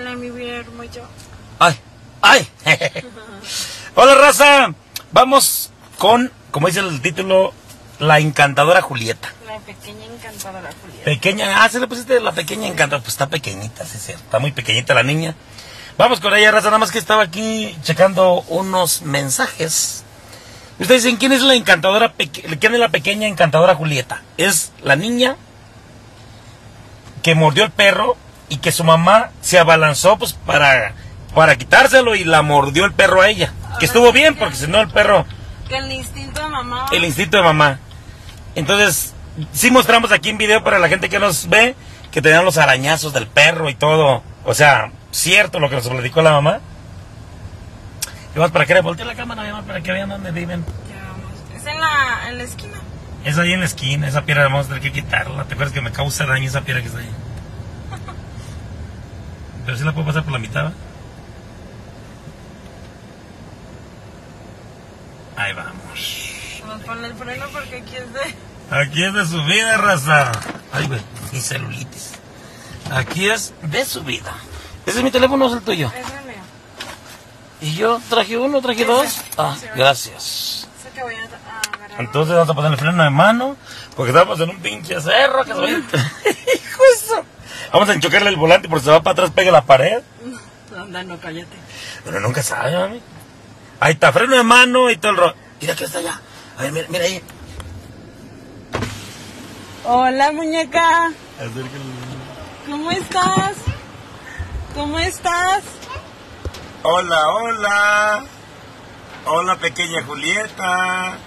Hola, mi vida hermoso. Ay, ay. Hola, raza. Vamos con, como dice el título, la encantadora Julieta. La pequeña encantadora Julieta. Pequeña, ah, se le pusiste la pequeña encantadora. Pues está pequeñita, sí, sí. Está muy pequeñita la niña. Vamos con ella, raza. Nada más que estaba aquí checando unos mensajes. Ustedes dicen, ¿quién es la encantadora, quién es la pequeña encantadora Julieta? Es la niña que mordió el perro y que su mamá se abalanzó pues para, para quitárselo y la mordió el perro a ella. Que estuvo bien, porque si no el perro, Que el instinto de mamá. el instinto de mamá. Entonces, sí mostramos aquí en video para la gente que nos ve que tenían los arañazos del perro y todo. O sea, cierto lo que nos platicó la mamá. Y vamos para que le voltee la cámara, para que vean dónde viven. Ya. Es en la, en la esquina. Es ahí en la esquina, esa piedra vamos a tener que quitarla. ¿Te acuerdas que me causa daño esa piedra que está ahí? Pero sí la puedo pasar por la mitad, ¿va? Ahí vamos. Vamos a poner el freno porque aquí es de. Aquí es de subida, raza. Ay, güey, mi celulitis. Aquí es de subida. Ese es mi teléfono, es el tuyo. Es el mío. Y yo traje uno, traje Ese. dos. Ah, Sí, gracias. Sé que voy a, a agarrar. Entonces vamos a poner el freno de mano, porque estamos en un pinche cerro que se va a ir- Hijo de su- Vamos a enchocarle el volante porque se va para atrás, pega la pared. Anda, no, cállate. Pero nunca sabe, mami. Ahí está, freno de mano y todo el rollo. Mira que está allá. A ver, mira, mira ahí. Hola, muñeca. ¿Cómo estás? ¿Cómo estás? Hola, hola. Hola, pequeña Julieta.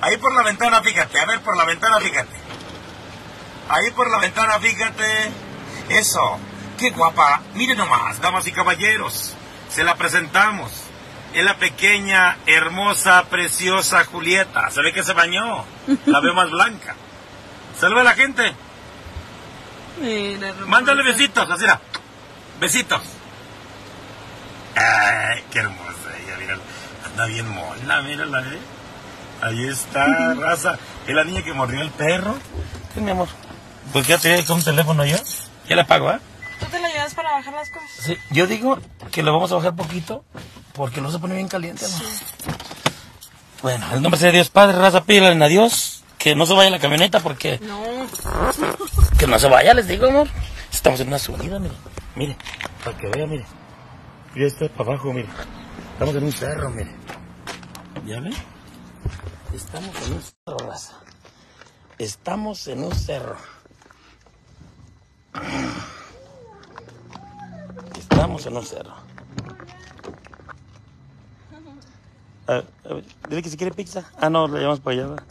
Ahí por la ventana, fíjate. A ver, por la ventana, fíjate. Ahí por la ventana, fíjate. Eso. Qué guapa. Miren nomás, damas y caballeros. Se la presentamos. Es la pequeña, hermosa, preciosa Julieta. Se ve que se bañó. La veo más blanca. Saluda a la gente. Mira. Mándale besitos, así era. Besitos. Ay, qué hermosa ella, mírala. Anda bien mona, mírala, eh. Ahí está, raza. Es la niña que mordió el perro. ¿Qué, mi amor? Pues ya te con un teléfono yo. Ya la pago, ¿ah? ¿Tú te la llevas para bajar las cosas? Sí, yo digo que lo vamos a bajar poquito porque no se pone bien caliente, amor. Bueno, en el nombre de Dios Padre, raza, pídale a Dios que no se vaya la camioneta porque No. Que no se vaya, les digo, amor. Estamos en una subida, mire. Mire, para que vea, mire. Ya está para abajo, mire. Estamos en un cerro, mire. ¿Ya ve? Estamos en un cerro, raza. Estamos en un cerro. Estamos en un cerro. A ver, a ver, dile que si quiere pizza. Ah, no, la llevamos para allá. ¿verdad?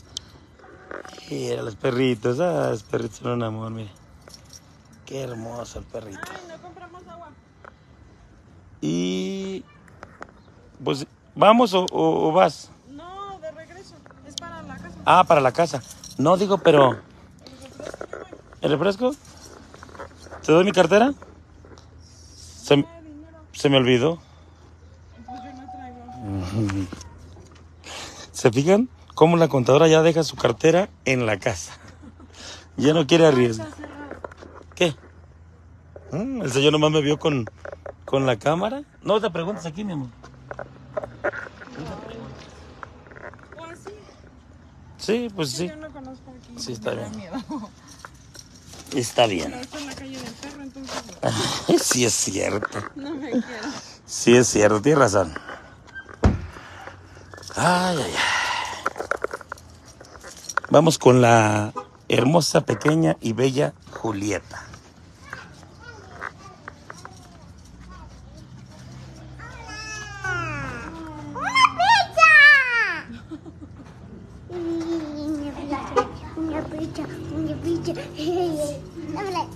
Mira los perritos, ah, los perritos son un amor, mire. Qué hermoso el perrito. Ay, no compramos agua. Y pues, ¿vamos o, o- o vas? No, de regreso. Es para la casa. Ah, para la casa. No digo, pero. ¿El refresco? ¿Te doy mi cartera? Se, se me olvidó. Pues yo no traigo. ¿Se fijan? Cómo la contadora ya deja su cartera en la casa. Ya no quiere arriesgar. Está. ¿Qué? Mm, El señor nomás me vio con, con la cámara. No te preguntes aquí, mi amor. ¿O así? Sí, pues sí. Yo no conozco aquí. Sí, está Me da bien. Está bien. está en la calle del perro, entonces Sí es cierto. no me quiero. Sí es cierto, tienes razón. Ay, ay, ay. Vamos con la hermosa, pequeña y bella Julieta. Una pizza, una pizza. Dámela.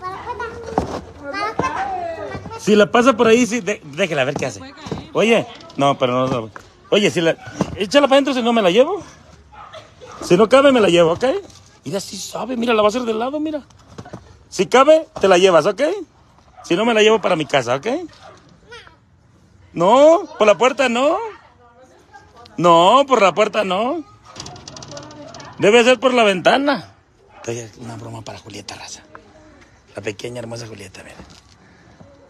Para afuera. Para afuera. Si la pasa por ahí, sí, de- déjela ver qué hace. Oye, no, pero no. Oye, si la. Échala para adentro si no me la llevo. Si no cabe, me la llevo, ¿ok? Mira, si sabe, mira, la va a hacer del lado, mira. Si cabe, te la llevas, ¿ok? Si no, me la llevo para mi casa, ¿ok? No, por la puerta no. No, por la puerta no. Debe ser por la ventana. Una broma para Julieta Raza. La pequeña hermosa Julieta, mira.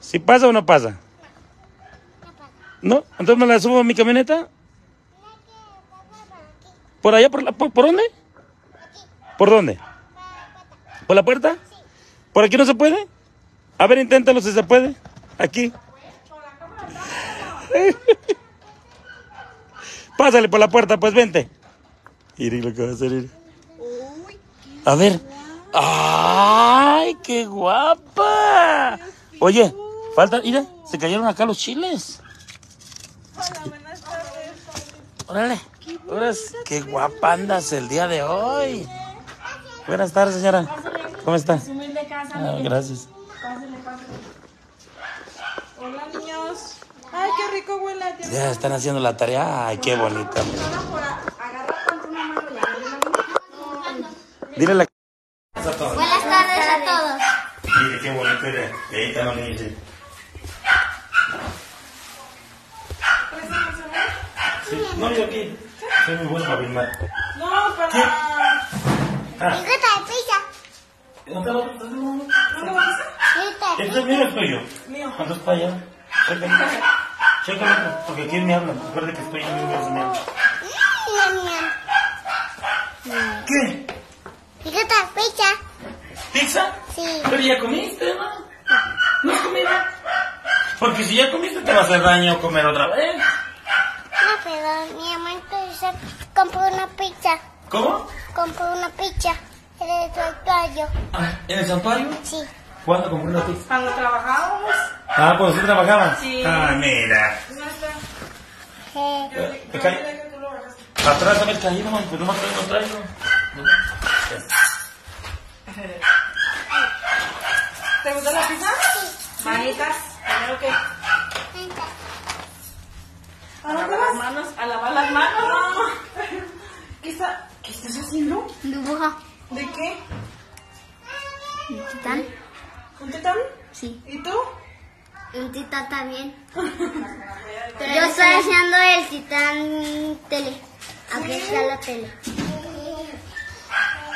¿Si pasa o no pasa? ¿No? ¿Entonces me la subo a mi camioneta? ¿Por allá? ¿Por, la, por, por dónde? ¿Por dónde? ¿Por la puerta? ¿Por aquí no se puede? A ver, inténtalo si se puede. Aquí. Pásale por la puerta, pues vente. Lo que va a. A ver. ¡Ay, qué guapa! Oye, falta, mira, se cayeron acá los chiles. Hola, buenas tardes. Órale. Órale, qué guapa andas el día de hoy. Buenas tardes, señora. ¿Cómo está? Ah, gracias. Hola, niños. Ay, qué rico huele. Ya están haciendo la tarea. Ay, qué bonita. Ahora por está allá? Chécalo. Chécalo, porque aquí me hablan. Recuerde que estoy en mi hablan. ¿Qué? Fíjate pizza. ¿Pizza? Sí. Pero ya comiste, ¿no? ¿No has comido? Porque si ya comiste te va a hacer daño comer otra vez. No, pero mi mamá entonces compró una pizza. ¿Cómo? Compró una pizza. Era de santuario. Ah, ¿En el santuario? Sí. ¿Cuándo compré una pizza? Cuando trabajábamos. Ah, cuando sí trabajabas. Sí. Ah, mira. No está. Eh, lo bajaste. Atrás habéis caído, man, pues no me traigo, no traigo. ¿Te gusta la pizza? Manitas. Primero que. A lavar las manos. A lavar las manos. ¿Qué, está, ¿Qué estás haciendo? Dibuja. ¿De qué? ¿Un titán? ¿Un tetón? Sí. ¿Y tú? Un titán también. Yo estoy haciendo el titán tele. Aquí está la tele.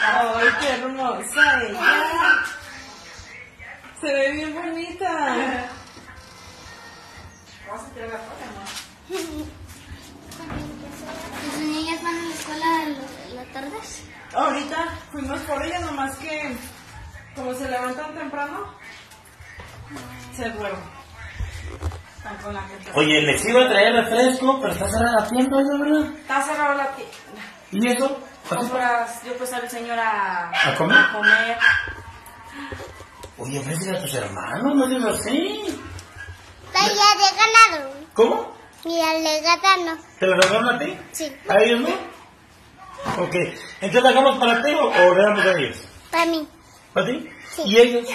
Ay, qué hermosa ella. Se ve bien bonita. ¿Tus niñas van a la escuela en la tarde? Ahorita fuimos por ella, nomás que como se levantan temprano, se duermen. Oye, les iba a traer refresco, pero está cerrada la tienda, ¿no, verdad? Está cerrada la tienda. ¿Y eso? Compras, yo pues al señor a, ¿A comer? a comer. Oye, ofrécele a tus hermanos, no digas así. Ya de ganado. ¿Cómo? Y al de ganado. ¿Te lo regalaron a ti? Sí. ¿A ellos no? Ok. Entonces la hagamos para ti o, o le damos a ellos. Para mí. ¿Para ti? Sí. ¿Y ellos?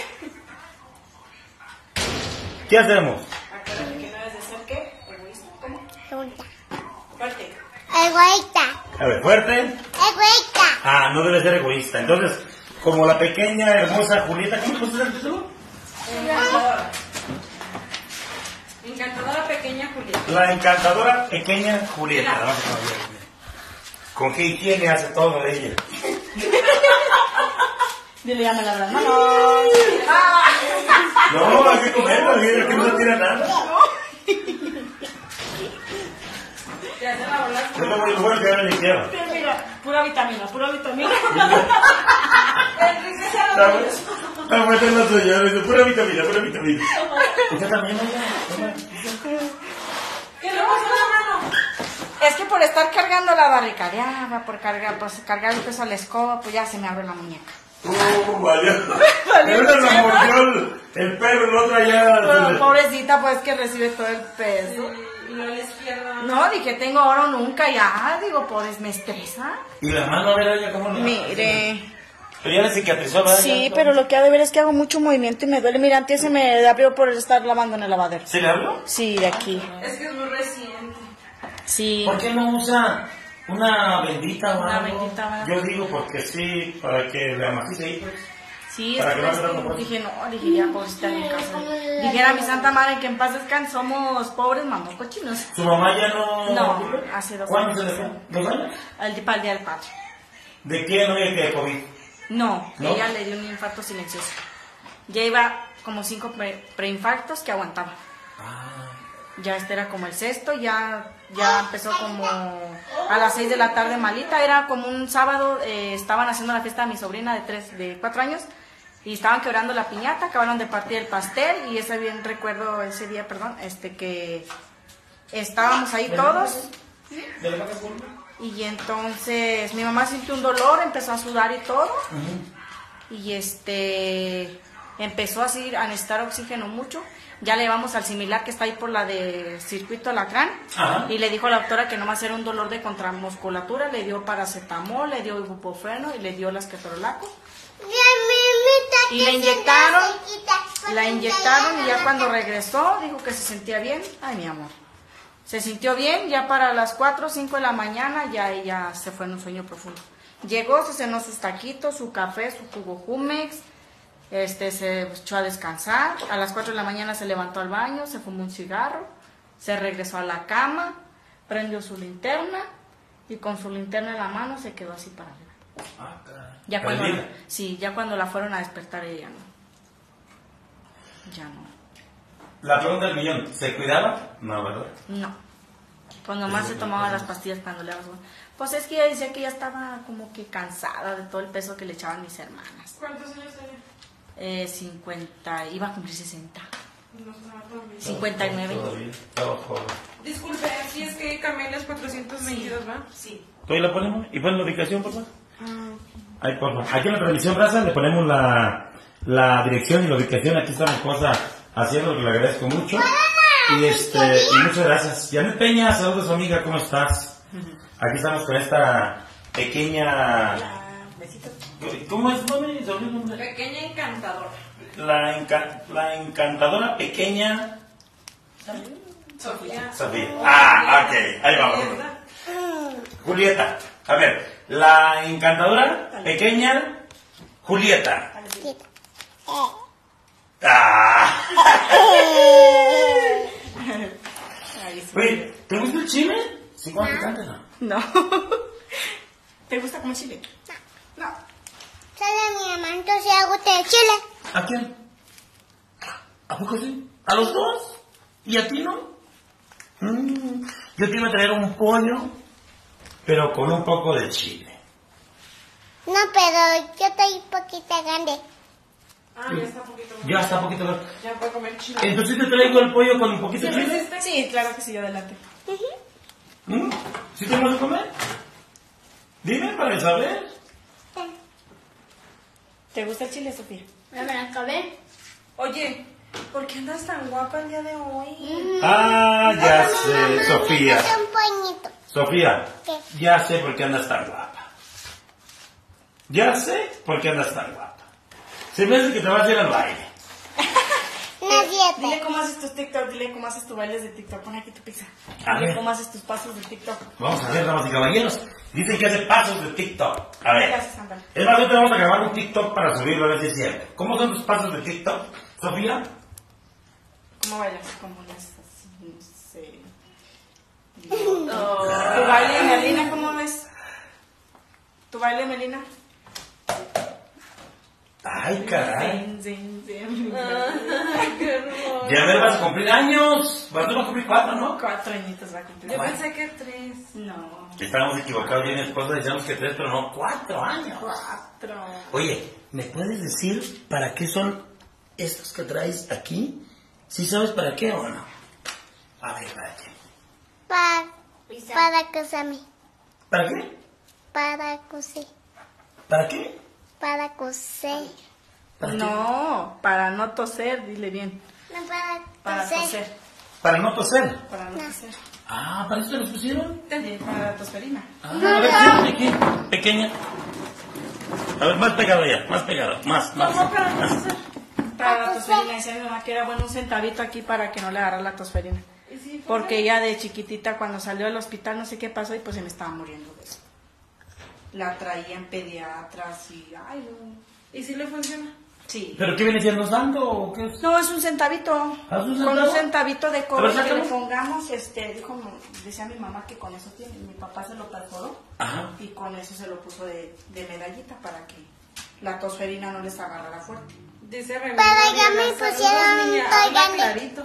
¿Qué hacemos? Fuerte. Egoísta. A ver, fuerte. Egoísta. Ah, no debe ser egoísta. Entonces, como la pequeña, hermosa Julieta, ¿cómo pusiste el título? Encantadora. Encantadora pequeña Julieta. La encantadora pequeña Julieta. Vamos a ponerle. Con qué higiene hace todo ella. Dile, ya me la las manos. No, hay que comerlo, mira que no tira nada. La bola. Es lo mejor que hicieron. Mira, mira, pura vitamina, pura vitamina. Enrique se lo Está bueno. Está bueno la tuya, dice, pura vitamina, pura vitamina. ¿Usted también, oiga? ¿Qué le pasó a la mano? Es que por estar cargando la barricadiana, por cargar, pues cargar el peso a la escoba, pues ya se me abre la muñeca. Uh, vaya. Una la mordió el, el perro, el otro allá. Pero pobrecita, pues que recibe todo el peso. Y la izquierda. No, dije, tengo oro nunca, ya, digo, pues me estresa. Y la mano, a ver, oiga, ¿cómo le Mire. Pero ya le cicatrizó, ¿verdad? Sí, Ya, pero lo que ha de ver es que hago mucho movimiento y me duele. Mira, antes se me abrió por estar lavando en el lavadero. ¿Sí le habló? Sí, de aquí. Es que es muy reciente. Sí. ¿Por qué no usa una bendita o Una algo? bendita, ¿verdad? Yo digo porque sí, para que le amacice ahí, pues. Sí, Para es que no pues, dije, no, dije, ya, pobrecita en mi casa. Dijera mi santa madre que en paz descanse, somos pobres mamás cochinos. ¿Su mamá ya no...? No, hace dos ¿Cuándo años. se le fue? ¿Dos años? Al para el día del padre. ¿De quién oye que de COVID? No, ¿No? ella le dio un infarto silencioso. Ya iba como cinco pre- preinfartos que aguantaba. Ya este era como el sexto, ya, ya empezó como a las seis de la tarde malita. Era como un sábado, eh, estaban haciendo la fiesta de mi sobrina de tres, de cuatro años y estaban quebrando la piñata, acabaron de partir el pastel y ese bien recuerdo ese día, perdón, este que estábamos ahí todos y entonces mi mamá sintió un dolor, empezó a sudar y todo. Y este empezó así a necesitar oxígeno mucho. Ya le llevamos al similar que está ahí por la de circuito Alacrán. Y le dijo a la doctora que nomás era un dolor de contramusculatura. Le dio paracetamol, le dio ibuprofeno y le dio las ketorolaco. Y la inyectaron, la inyectaron y ya cuando regresó dijo que se sentía bien. Ay, mi amor. Se sintió bien, ya para las 4 o 5 de la mañana ya ella se fue en un sueño profundo. Llegó, se cenó sus taquitos, su café, su jugo Jumex, este, se echó a descansar. A las 4 de la mañana se levantó al baño, se fumó un cigarro, se regresó a la cama, prendió su linterna y con su linterna en la mano se quedó así para arriba. Ya cuando, Prendida. sí, ya cuando la fueron a despertar ella no. Ya no. La pregunta del millón, ¿se cuidaba? No, ¿verdad? No. Pues nomás se tomaba las pastillas cuando le daba su- Pues es que ella decía que ya estaba como que cansada de todo el peso que le echaban mis hermanas. ¿Cuántos años tenía? Eh, 50, iba a cumplir 60. No estaba tan bien. 59. Todavía, estaba joven. Disculpe, aquí es que Camelia es 422, ¿va? Sí. ¿Todavía la ponemos? ¿Y ponen la ubicación, por favor? Ahí, por favor. Aquí en la transmisión raza le ponemos la, la dirección y la ubicación. Aquí está mi esposa haciendo, que le agradezco mucho. Y este, y muchas gracias. Janet Peña, saludos amiga, ¿cómo estás? Aquí estamos con esta pequeña... ¿Cómo es el nombre? Pequeña encantadora. La, enca- la encantadora pequeña Sofía. Sofía. Ah, ok, ahí vamos. Julieta. A ver, la encantadora pequeña Julieta. Ah. Oye, ¿te gusta el chile? Sí, cuando picante, no. No. ¿Te gusta como chile? No. ¿Sabe mi mamá? Entonces hago té de chile. ¿A quién? ¿A poco sí? ¿A los dos? ¿Y a ti no? Mm, yo te iba a traer un pollo, pero con un poco de chile. No, pero yo estoy poquita grande. Ah, ya está un poquito más. Ya está un poquito más. Ya puedo comer chile. Entonces te traigo el pollo con un poquito de ¿Sí chile. Sí, claro que sí, adelante. ¿Mm? ¿Sí te vas a comer? Dime para saber. ¿Te gusta el chile, Sofía? ¿Me la acabé? Oye, ¿por qué andas tan guapa el día de hoy? Ah, ya sé, Sofía. Es un poñito. Sofía, ¿Qué? ya sé por qué andas tan guapa. Ya sé por qué andas tan guapa. Se me hace que te vas a ir al baile. No es Dile cómo haces tus TikTok, dile cómo haces tus bailes de TikTok. Pon aquí tu pizza. A Dile ver. cómo haces tus pasos de TikTok. Vamos a ver, damas y caballeros. Dicen que hace pasos de TikTok. A ver. Gracias. Es más, ahorita vamos a grabar un TikTok para subirlo a ver si es cierto. ¿Cómo son tus pasos de TikTok, Sofía? ¿Cómo bailas? ¿Cómo le haces así? No sé. ¿Tu baile, Melina, cómo ves? ¿Tu baile, Melina? Ay, caray. Zin, zin, zin. Ya me vas a cumplir años. Vas a cumplir cuatro, ¿no? Cuatro añitos va a cumplir. Yo pensé que tres. No, Estábamos equivocados, mi esposa decíamos que tres, pero no, cuatro años. cuatro. Oye, ¿me puedes decir para qué son estos que traes aquí? ¿Sí sabes para qué o no? A ver, ¿para qué? Para, para coserme. ¿Para qué? Para coser. ¿Para qué? Para coser. ¿Para qué? No, para no toser, dile bien. No, para Para toser. Para no toser. Para no toser. Ah, ¿para eso te los pusieron? Sí, Para la tosferina. Ah, a ver, aquí, pequeña. A ver, más pegado ya, más pegado, más, más. ¿Cómo para no hacer? Para la tosferina, decía mi mamá que era bueno un centavito aquí para que no le agarra la tosferina. ¿Y sí, Porque ella de chiquitita cuando salió al hospital no sé qué pasó y pues se me estaba muriendo de eso. La traían pediatras y ay no. ¿Y si le funciona? Sí. ¿Pero qué viene siendo dando o qué es? No, es un centavito. ¿Ah, es un Con un centavito de cobre que le pongamos, este, dijo, decía mi mamá que con eso tiene. Mi papá se lo perforó Ajá. y con eso se lo puso de, de medallita para que la tosferina no les agarrara fuerte. Dice. Pero ya me pusieron un clarito.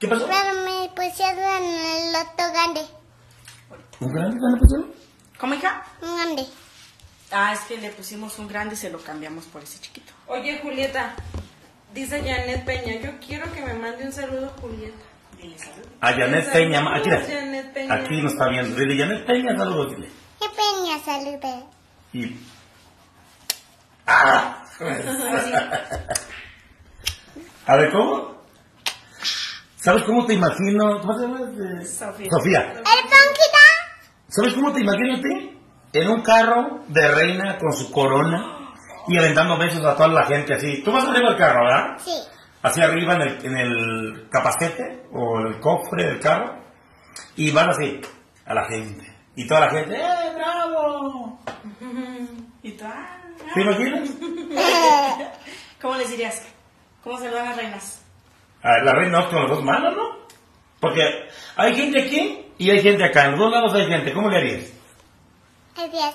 ¿Qué pasó? Pero me pusieron el otro grande. ¿Un grande te le pusieron? ¿Cómo, hija? Un grande. Ah, es que le pusimos un grande y se lo cambiamos por ese chiquito. Oye, Julieta, dice Janet Peña, yo quiero que me mande un saludo, Julieta. Dile. A Janet Peña. Aquí, mira. Janet Peña. aquí nos está viendo. Dile, Janet Peña, saludos, dile. ¿Qué peña salud? Y... ¡Ah! A ver, ¿cómo? ¿Sabes cómo te imagino? ¿Cómo te llamas? Eh, Sofía. Sofía. ¿El ponquita? ¿Sabes cómo te imagino a ti? En un carro de reina con su corona y aventando besos a toda la gente así. Tú vas arriba del carro, ¿verdad? Sí. Así arriba en el, en el capacete o el cofre del carro y van así a la gente. Y toda la gente, ¡eh, bravo! ¿Y tú? Ah, ¿Te imaginas? ¿Cómo les dirías? ¿Cómo se las reinas? A la reina con las dos manos, ¿no? Porque hay gente aquí y hay gente acá. En los dos lados hay gente. ¿Cómo le harías? Adiós.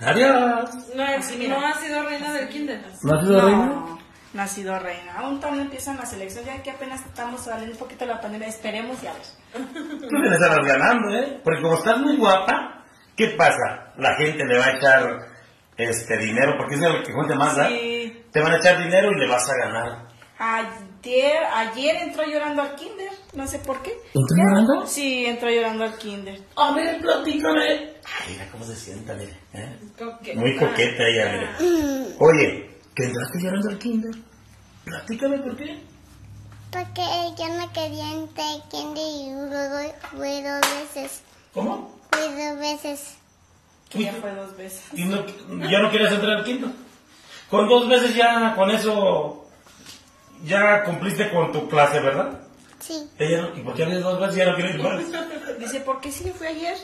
Adiós. No, no ha sido reina del kinder. ¿No has sido reina? No, no ha sido reina. Aún todavía empiezan las elecciones, ya que apenas estamos saliendo un poquito de la pandemia. Esperemos y a ver. Tú le estarás ganando, ¿eh? Porque como estás muy guapa, ¿qué pasa? La gente le va a echar este dinero, porque es el que más, ¿verdad? Sí. Te van a echar dinero y le vas a ganar. Ayer, ayer entró llorando al kinder, no sé por qué. ¿Entró llorando? Sí, entró llorando al kinder. A ver, platícame. Ay, mira cómo se sienta, mire. ¿eh? Coqueta. Muy coqueta ella, mire. Oye, ¿que entraste llorando al kinder? Platícame por qué. Porque yo no quería entrar al kinder y luego fue dos veces. ¿Cómo? Fue dos veces. Que ya fue dos veces. ¿Y no, ya no quieres entrar al kinder? Con dos veces ya, con eso, ya cumpliste con tu clase, ¿verdad? Sí. Ella no, ¿y por qué habías dos veces y ya no quieres más? Dice, ¿por qué sí fui ayer?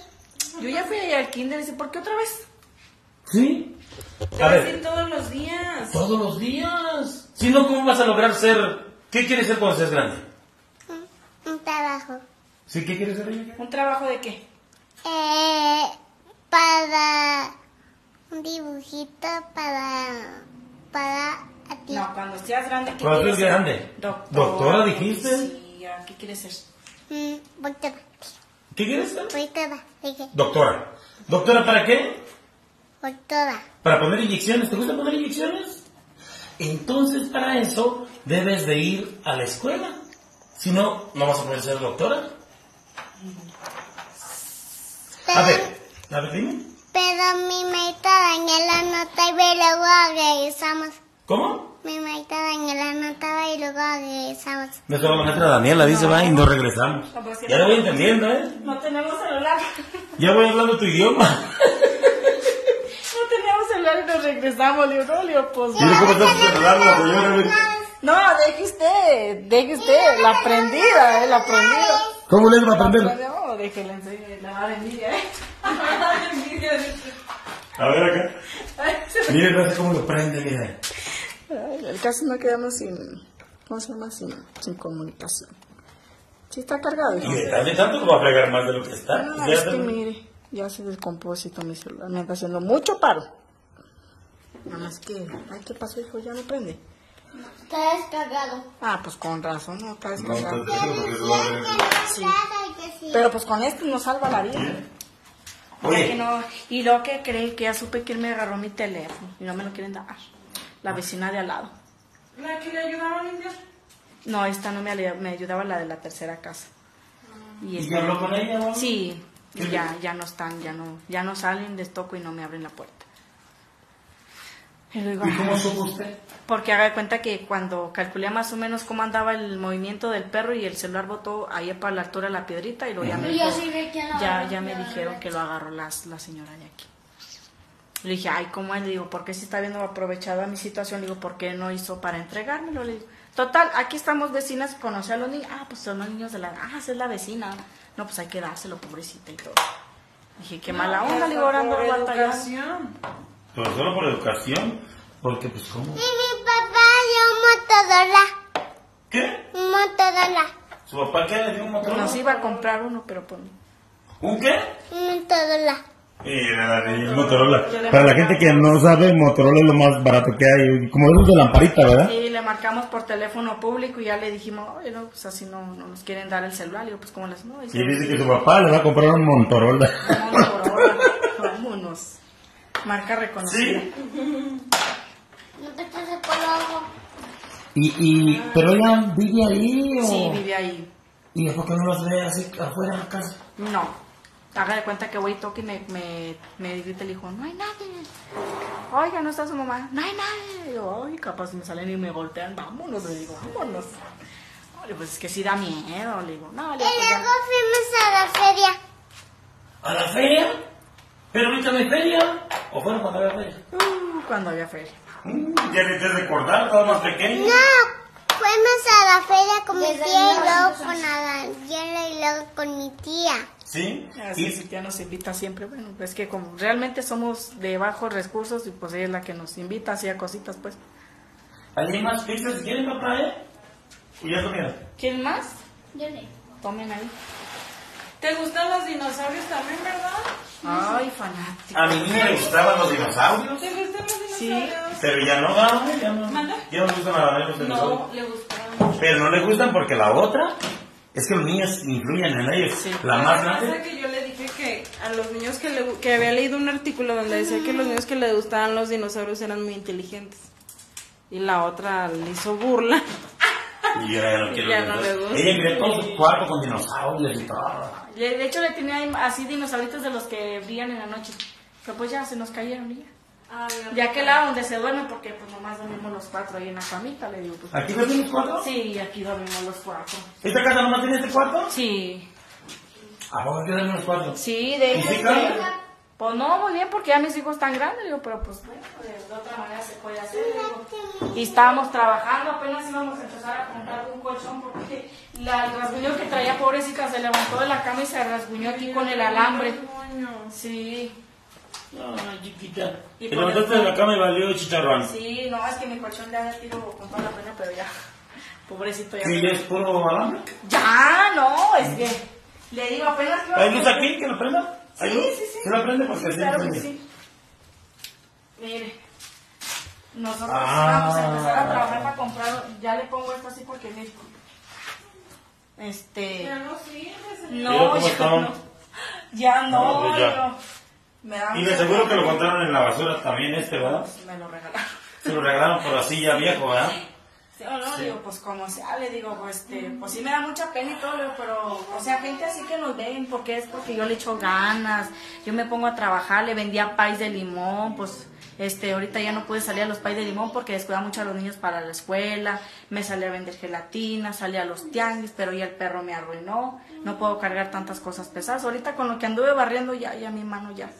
Yo ya fui ayer al kinder. Dice, ¿por qué otra vez? ¿Sí? Te A vas ver, todos los días. todos los días. Si no, ¿cómo vas a lograr ser? ¿Qué quieres ser cuando seas grande? Un, un trabajo. ¿Sí? ¿Qué quieres ser ella? ¿Un trabajo de qué? Eh, para un dibujito para para a ti. No, cuando seas grande, ¿qué Cuando quieres seas ser? grande. Doctora. ¿Doctora dijiste? Mm, Sí, ¿a ¿qué quieres ser? Mm, voy toda. ¿Qué quieres ser? Voy toda. Dije, Doctora. ¿Doctora para qué? voy toda. ¿Para poner inyecciones? ¿Te gusta poner inyecciones? Entonces, para eso, debes de ir a la escuela. Si no, no vas a poder ser doctora. Pero, A ver, a ver, dime. pero mi maestra dañó la nota y luego regresamos. ¿Cómo? Mi maestra dañó la nota y luego regresamos. Nuestra maestra Daniela dice, va, y no regresamos. No, pues, Ya no. lo voy entendiendo, ¿eh? No tenemos celular. Ya voy hablando tu idioma. No teníamos celular y nos regresamos. Le digo, no, le digo, pues Mire cómo está su celular, la señora. No, deje usted, deje usted, la aprendida, eh, la aprendida. ¿Cómo le va a La aprender? no, déjela enseñar, la va a envidia, eh. A ver acá. Mire, no sé cómo lo prende, mira. Ay, El caso no quedamos sin, ¿cómo se llama? Sin, sin comunicación. Sí está cargado, hijo. Y de tanto va a fregar más de lo que está. Ah, es que mire, ya se descompósito mi celular, me está haciendo mucho paro. Nada más que, ay, ¿qué pasó, hijo? Ya no prende. Está descargado. Ah, pues con razón, no, está descargado. a. Sí. Pero pues con esto nos salva la vida. Oye. que no- y lo que cree que ya supe que él me agarró mi teléfono y no me lo quieren dar. La vecina de al lado. La que le ayudaba a limpiar. No, esta no me, me ayudaba la de la tercera casa. ¿Y esta- ya habló con ella, mamá? Sí, ¿Qué y ya, ya no están, ya no, ya no salen, les toco y no me abren la puerta. Y ¿Y cómo supo usted? Porque haga de cuenta que cuando calculé más o menos cómo andaba el movimiento del perro y el celular botó ahí para la altura de la piedrita y luego ya me, dijo- sí lo ya, ya me lo dijeron que lo agarró las, la señora de aquí. Le dije, ay, ¿cómo es? Le digo, ¿por qué si está viendo aprovechada mi situación? Le digo, ¿por qué no hizo para entregármelo? Le digo, total, aquí estamos vecinas, conocí a los niños. Ah, pues son los niños de la... Ah, es la vecina. No, pues hay que dárselo, pobrecita y todo. Dije, qué mala onda, le digo, ahora ando Por batallando. educación. Pero solo por educación. Porque, pues, ¿cómo? Y mi papá dio un Motorola. ¿Qué? Un Motorola. ¿Su papá qué le dio un motor? Nos iba a comprar uno, pero pues... ¿Un qué? Un Motorola. Mira, el Motorola. Para la gente que no sabe, Motorola es lo más barato que hay. Como es de lamparita, ¿verdad? Sí, le marcamos por teléfono público y ya le dijimos, oye, no, pues así no, no nos quieren dar el celular. Y yo, pues, ¿cómo les no? Y dice que su papá le va a comprar un Motorola. Motorola, vámonos. Marca reconocida. No te eches el polvo. Y, y, pero ella vive ahí o... Sí, vive ahí. ¿Y por qué no los ve así afuera de la casa? No. Haga de cuenta que voy y toque y me, me, me grita el hijo, no hay nadie. Oiga, no está su mamá, no hay nadie. Y yo, ay, capaz me salen y me voltean, vámonos, le digo, vámonos. Oye, pues es que sí da miedo, le digo, no, le Y digo, pues ya. luego fuimos a la feria. ¿A la feria? ¿Pero ahorita no hay feria? ¿O fueron cuando había feria? Uh, cuando había feria. Mm, ya ni te acordar, estaba más pequeño. No, fuimos a la feria con mi tía y luego con la Daniela y luego con mi tía. ¿Sí? Así ¿Y su tía nos invita siempre. Bueno, pues que como realmente somos de bajos recursos y pues ella es la que nos invita hacía cositas, pues. ¿Hay más pizzas si quieren, papá, eh? ¿Y ya comieron? ¿Quién más? Yo le. Tomen ahí. ¿Te gustan los dinosaurios también, verdad? Ay, fanático. A mi niña le gustaban los dinosaurios, ¿Te gustan los Sí. dinosaurios? pero ya no, ah, ya no. ¿Manda? Ya no le gustan a los dinosaurios. No, le mucho. Pero no le gustan porque la otra es que los niños influyen en ellos. Sí. La más grande. que yo le dije que a los niños que le que había leído un artículo donde decía que los niños que le gustaban los dinosaurios eran muy inteligentes. Y la otra le hizo burla. Y ya no quiere Ya los no le gusta. Ella quería todo su cuarto con dinosaurios y todo. De hecho, le tenía así dinosauritos de los que brillan en la noche. Pero pues ya se nos cayeron y ya. Ah, De aquel lado donde se duerme, porque pues nomás dormimos los cuatro ahí en la camita, le digo. Pues, ¿Aquí dormimos cuatro? Sí, aquí dormimos los cuatro. ¿Esta casa nomás tiene este cuarto? Sí, ¿A poco aquí dormimos los cuatro? sí, de ¿Y hecho. Pues no, muy bien, porque ya mis hijos están grandes, digo, pero pues bueno, de, otra manera se puede hacer. digo. Y estábamos trabajando, apenas íbamos a empezar a comprar un colchón, porque la, el rasguño que traía, pobrecita, se levantó de la cama y se rasguñó aquí con el alambre. Sí. Ay, chiquita. Y Te levantaste de la cama y valió chicharrón. Sí, no, es que mi colchón ya tiro con toda la pena, pero ya. Pobrecito ya. ¿Sí, ya es puro alambre? Ya, no, es que le digo apenas que ¿Hay luz aquí que lo prenda? ¿Hay Sí, sí, sí. ¿Se lo prende? Porque así Claro que sí. Mire, nosotros Ah. vamos a empezar a trabajar para comprar. Ya le pongo esto así porque mire. Este. Ya no sirve, señor. No, ya están. no. Ya no, No, pues ya. no. Me da Y de seguro que lo encontraron en la basura también este, ¿verdad? Me lo regalaron. Se lo regalaron por así ya viejo, ¿verdad? Sí, o no, digo, pues como sea, le digo, pues, este, pues sí me da mucha pena y todo, pero, o sea, gente así que nos ven, porque es porque yo le echo ganas, yo me pongo a trabajar, le vendía pais de limón, pues, este, ahorita ya no pude salir a los pais de limón porque descuida mucho a los niños para la escuela, me salí a vender gelatina, salí a los tianguis, pero ya el perro me arruinó, no puedo cargar tantas cosas pesadas, ahorita con lo que anduve barriendo ya, ya mi mano ya,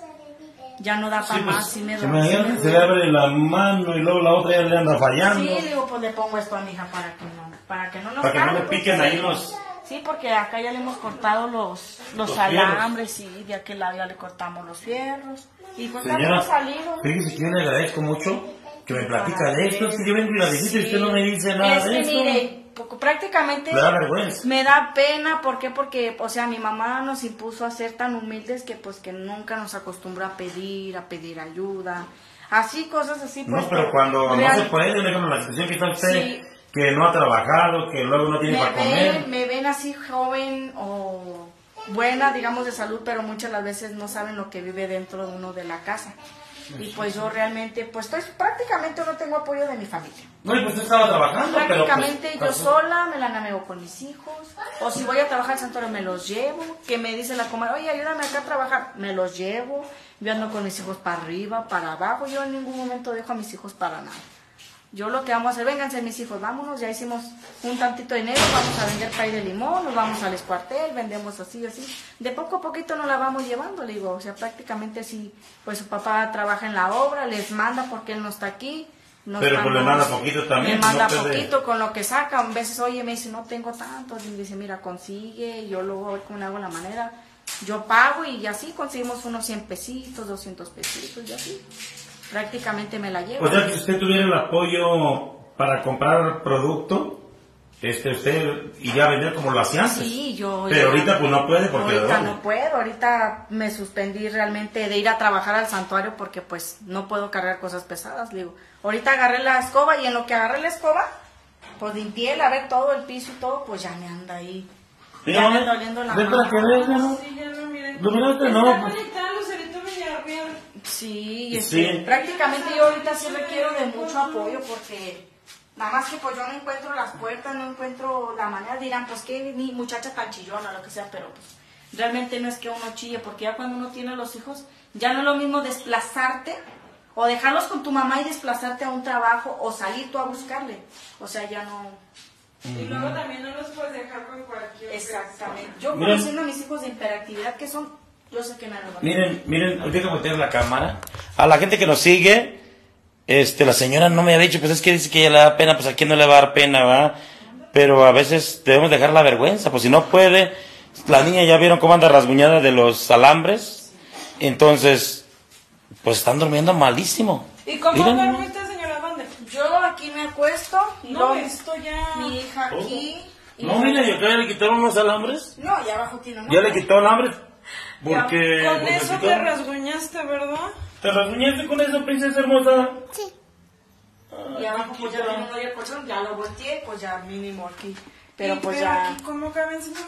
ya no da para más, sí me se, me, sí me se le abre la mano y luego la otra ya le anda fallando. Sí, digo, pues le pongo esto a mi hija para que no, para que no nos para que no cargue, le pues. piquen ahí los... Sí, porque acá ya le hemos cortado los, los, Los alambres, sí, de aquel lado ya le cortamos los fierros. Y pues Señora, salido. fíjese que yo le agradezco mucho que me platica de esto. Es que yo vengo y la visito y usted no me dice nada es de que esto. mire, poco- prácticamente Me da vergüenza. me da pena, ¿por qué? Porque, o sea, mi mamá nos impuso a ser tan humildes que pues que nunca nos acostumbró a pedir, a pedir ayuda. Así, cosas así, pues. No, pero cuando no se puede, déjame la situación que está usted, Sí. que no ha trabajado, que luego no tiene me para comer. me ven así joven o buena, digamos, de salud, pero muchas las veces no saben lo que vive dentro de uno de la casa. Y pues yo realmente, pues estoy, prácticamente no tengo apoyo de mi familia. No, y pues usted estaba trabajando, pero pues, Prácticamente yo sola me la navego con mis hijos. O si voy a trabajar al santuario me los llevo. Que me dice la comadre, oye, ayúdame acá a trabajar. Me los llevo. Yo ando con mis hijos para arriba, para abajo. Yo en ningún momento dejo a mis hijos para nada. Yo lo que vamos a hacer, vénganse mis hijos, vámonos, ya hicimos un tantito de dinero, vamos a vender pay de limón, nos vamos al escuartel, vendemos así, así. De poco a poquito nos la vamos llevando, le digo, o sea, prácticamente si pues su papá trabaja en la obra, les manda porque él no está aquí. nos Pero, pues, le manda poquito también, Le manda no poquito con lo que saca, a veces, oye, me dice, no tengo tanto, y dice, mira, consigue, yo luego cómo le hago la manera. Yo pago y así conseguimos unos 100 pesitos, 200 pesitos, y así. Prácticamente me la llevo. O sea, que si usted tuviera el apoyo para comprar producto, este usted iría a vender como lo hacía antes. Sí, yo. Pero ya- ahorita pues no puede porque Ahorita no puedo, ahorita me suspendí realmente de ir a trabajar al santuario porque pues no puedo cargar cosas pesadas, digo. Ahorita agarré la escoba y en lo que agarré la escoba, pues limpié, lavé todo el piso y todo, pues ya me anda ahí. Ya me mamá, doliendo la ven para mano. que veas, ¿no? Sí, ya no, miren. Miraste, Está no, Sí, Sí. prácticamente yo ahorita sí requiero de mucho apoyo porque nada más que pues yo no encuentro las puertas, no encuentro la manera, dirán pues que ni muchacha tan chillona, lo que sea, pero pues realmente no es que uno chille, porque ya cuando uno tiene los hijos, ya no es lo mismo desplazarte o dejarlos con tu mamá y desplazarte a un trabajo o salir tú a buscarle, o sea, ya no... Y luego también no los puedes dejar con cualquier Exactamente. Yo conociendo a mis hijos de hiperactividad que son, yo sé que me lo van a Miren, miren, ahorita que voltear la cámara. A la gente que nos sigue, este, la señora no me ha dicho, pues es que dice que ella le da pena, pues a quién no le va a dar pena, ¿va? Pero a veces debemos dejar la vergüenza, pues si no puede, la niña ya vieron cómo anda rasguñada de los alambres, entonces, pues están durmiendo malísimo. ¿Y cómo esta señora? ¿Dónde? Yo aquí me acuesto No, esto ya. mi hija aquí. No, mira, yo que le quitaron los alambres. No, y abajo tiene. Ya le quitó alambres. Porque. Con porque eso te rasguñaste, ¿verdad? ¿Te rasguñaste con eso, princesa hermosa? Sí. Y abajo pues ya tiene uno y el colchón, ya lo volteé, pues ya mínimo aquí. Pero ¿Y pues pero ya. aquí cómo caben, señora?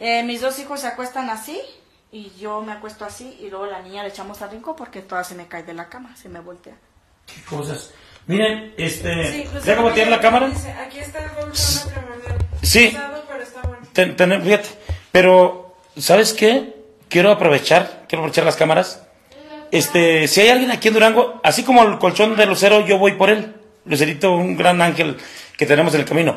Eh, mis dos hijos se acuestan así y yo me acuesto así y luego la niña le echamos al rincón porque toda se me cae de la cama, se me voltea. Qué cosas. Miren, este. pues, ¿Deja voltear la cámara? dice, Aquí está el colchón primordial. Sí. Pesado, pero está bueno. Ten- tener- fíjate. Pero, ¿sabes qué? Quiero aprovechar, quiero aprovechar las cámaras. Este, si hay alguien aquí en Durango, así como el colchón de Lucero, yo voy por él. Lucerito, un gran ángel que tenemos en el camino.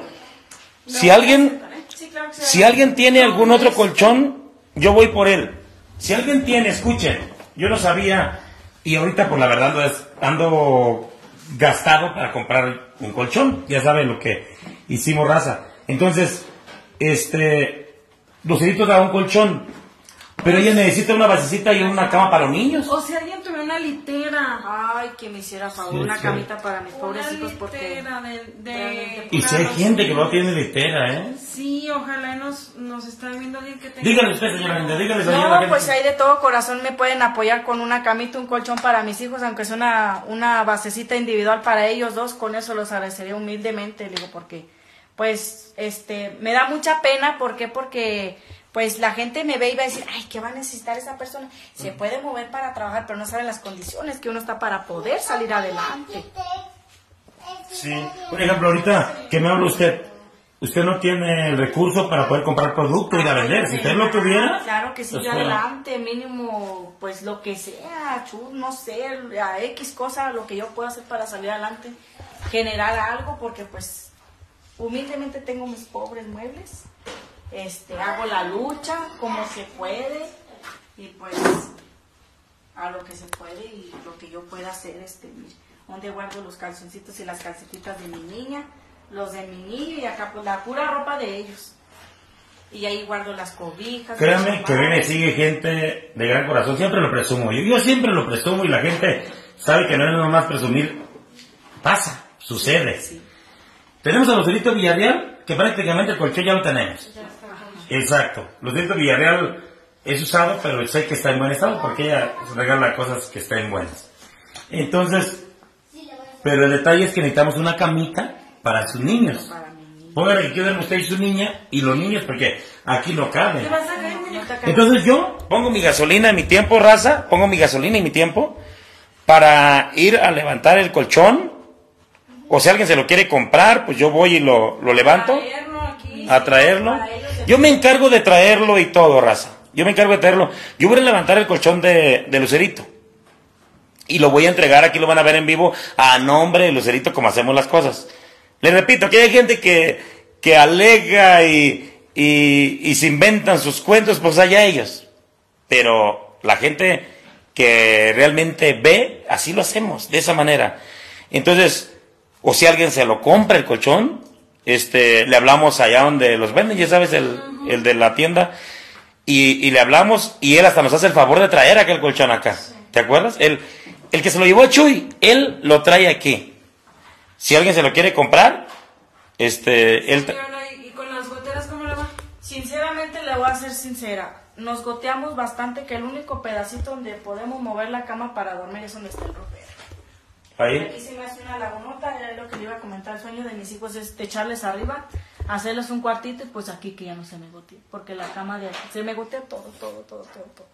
Si alguien, Sí, claro si alguien tiene algún otro colchón, yo voy por él. Si alguien tiene, escuchen, yo no sabía y ahorita por la verdad ando gastado para comprar un colchón. Ya saben lo que hicimos raza. Entonces, este, Lucerito da un colchón, pero ella necesita una basecita y una cama para los niños. O si alguien tuviera una litera. Ay, que me hiciera favor, Sí, una sí. camita para mis pobres hijos porque... litera de... de Y si hay gente que no tiene litera, ¿eh? Sí, ojalá nos, nos está viendo alguien que tenga... Dígale usted, señora Linda, dígale, señora No, gente. pues ahí de todo corazón me pueden apoyar con una camita, un colchón para mis hijos, aunque sea una, una basecita individual para ellos dos, con eso los agradecería humildemente, le digo, porque pues este me da mucha pena, ¿por qué? Porque pues la gente me ve y va a decir, ay, ¿qué va a necesitar esa persona? Se puede mover para trabajar, pero no saben las condiciones que uno está para poder salir adelante. Sí. Por ejemplo, ahorita que me habla usted, usted no tiene el recurso para poder comprar producto y ir a vender. Si usted lo tuviera, Claro que sí, pues yo fuera. adelante, mínimo, pues lo que sea, chus, no sé, a X cosa, lo que yo pueda hacer para salir adelante, generar algo, porque pues humildemente tengo mis pobres muebles, este, hago la lucha como se puede, y pues a lo que se puede y lo que yo pueda hacer, este, mire, donde guardo los calzoncitos y las calcetitas de mi niña, los de mi niño y acá pues la pura ropa de ellos. Y ahí guardo las cobijas. créame los que me chamarras. sigue gente de gran corazón. Siempre lo presumo. Yo, yo siempre lo presumo y la gente sabe que no es nomás presumir. Pasa, sucede. Sí. Tenemos a Lucerito Villarreal, que prácticamente el colchón ya lo tenemos. Exacto. Lucerito Villarreal es usado, pero sé que está en buen estado porque ella regala cosas que estén buenas. Entonces, pero el detalle es que necesitamos una camita para sus niños. Póngale que queden usted y su niña y los niños porque aquí no caben. Entonces yo pongo mi gasolina en mi tiempo, raza, pongo mi gasolina y mi tiempo para ir a levantar el colchón. O si alguien se lo quiere comprar, pues yo voy y lo, lo levanto. A traerlo. Yo me encargo de traerlo y todo, raza. Yo me encargo de traerlo. Yo voy a levantar el colchón de, de Lucerito. Y lo voy a entregar, aquí lo van a ver en vivo, a nombre de Lucerito, como hacemos las cosas. Les repito, que hay gente que, que alega y, y, y se inventan sus cuentos, pues allá ellos. Pero la gente que realmente ve, así lo hacemos, de esa manera. Entonces, o si alguien se lo compra el colchón, este, le hablamos allá donde los venden, ya sabes, el, el de la tienda, y, y le hablamos y él hasta nos hace el favor de traer aquel colchón acá. ¿Te acuerdas? El, el que se lo llevó a Chuy, él lo trae aquí. Si alguien se lo quiere comprar, este, él... tra- Señora, ¿y le voy a ser sincera. Nos goteamos bastante que el único pedacito donde podemos mover la cama para dormir es donde está el ropero. Ahí. Aquí se me hace una lagunota, era lo que le iba a comentar. El sueño de mis hijos es echarles arriba, hacerles un cuartito y pues aquí que ya no se me gotee. Porque la cama de aquí se me gotea todo, todo, todo, todo, todo.